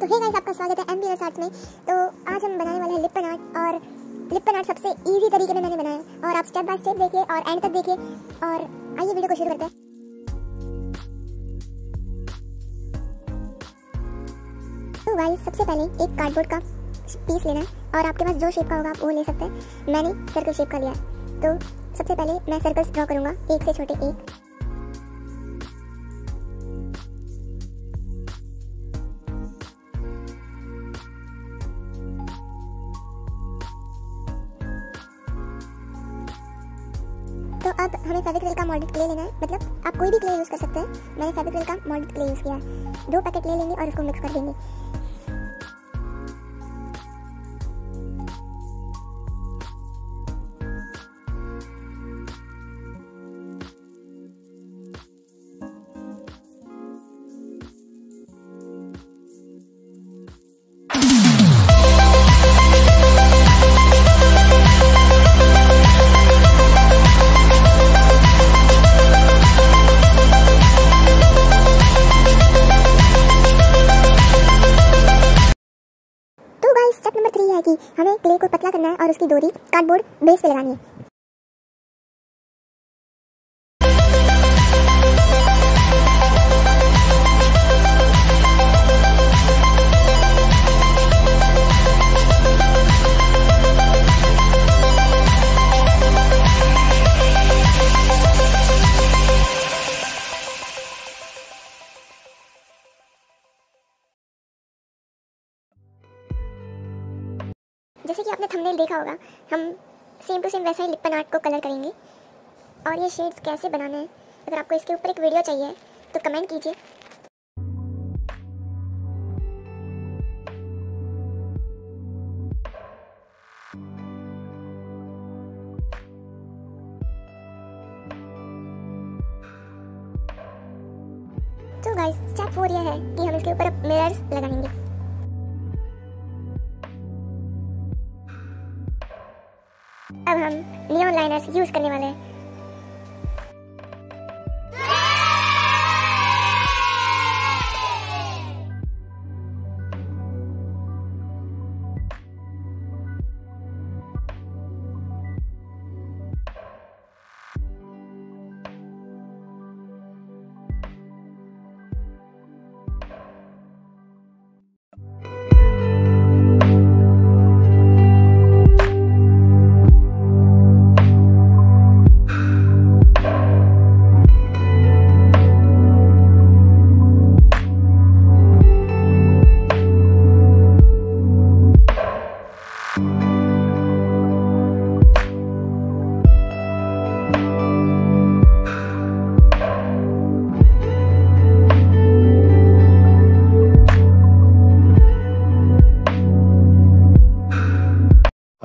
तो hey guys आपका स्वागत है एम बी आर्ट्स में। तो आज हम बनाने वाले हैं लिपन आर्ट और लिपन आर्ट सबसे इजी तरीके में मैंने बनाया है। और आप स्टेप बाय स्टेप देखिए और एंड तक देखिए। और आइए वीडियो को शुरू करते हैं। तो गाइस सबसे पहले एक कार्डबोर्ड का पीस लेना है और आपके पास जो शेप का होगा आप वो ले सकते हैं। मैंने सर्कल शेप का लिया है। तो सबसे पहले मैं सर्कल्स ड्रॉ करूँगा, एक से छोटे एक। तो अब हमें फेविक्रिल का मॉडल क्ले लेना है। मतलब आप कोई भी क्ले यूज़ कर सकते हैं। मैंने फेविक्रिल का मॉडल क्ले यूज़ किया है। दो पैकेट ले लेंगे और उसको मिक्स कर देंगे। है कि हमें क्ले को पतला करना है और उसकी डोरी कार्डबोर्ड बेस पे लगानी है। जैसे कि आपने थंबनेल देखा होगा, हम सेम टू सेम वैसा ही लिपन आर्ट को कलर करेंगे। और ये शेड्स कैसे बनाने हैं? अगर आपको इसके ऊपर एक वीडियो चाहिए तो कमेंट कीजिए। तो गाइस स्टेप फोर ये है कि हम इसके ऊपर मिरर्स लगाएँगे। हम लियोन लाइनर्स यूज़ करने वाले हैं।